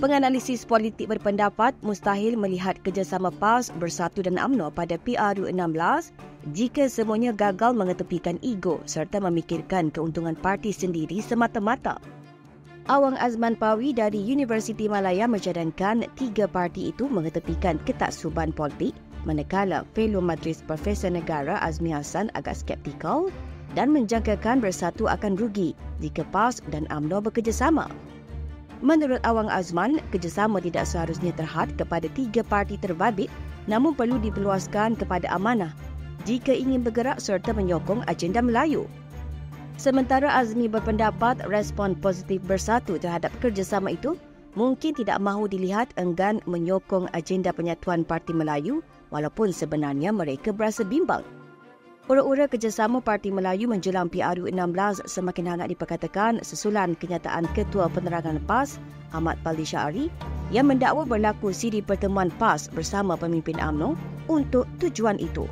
Penganalisis politik berpendapat mustahil melihat kerjasama PAS Bersatu dan AMNO pada PRU16 jika semuanya gagal mengetepikan ego serta memikirkan keuntungan parti sendiri semata-mata. Awang Azman Pawi dari Universiti Malaya mencadangkan tiga parti itu mengetepikan ketaksuban politik manakala fellow majlis Profesor Negara Azmi Hassan agak skeptikal dan menjangkakan bersatu akan rugi jika PAS dan AMNO bekerjasama. Menurut Awang Azman, kerjasama tidak seharusnya terhad kepada tiga parti terbabit namun perlu diperluaskan kepada amanah jika ingin bergerak serta menyokong agenda Melayu. Sementara Azmi berpendapat respon positif bersatu terhadap kerjasama itu mungkin tidak mahu dilihat enggan menyokong agenda penyatuan Parti Melayu walaupun sebenarnya mereka berasa bimbang. Ura-ura kerjasama Parti Melayu menjelang PRU 16 semakin hangat diperkatakan sesulan kenyataan Ketua Penerangan PAS Ahmad Paldi Syari yang mendakwa berlaku siri pertemuan PAS bersama pemimpin AMNO untuk tujuan itu.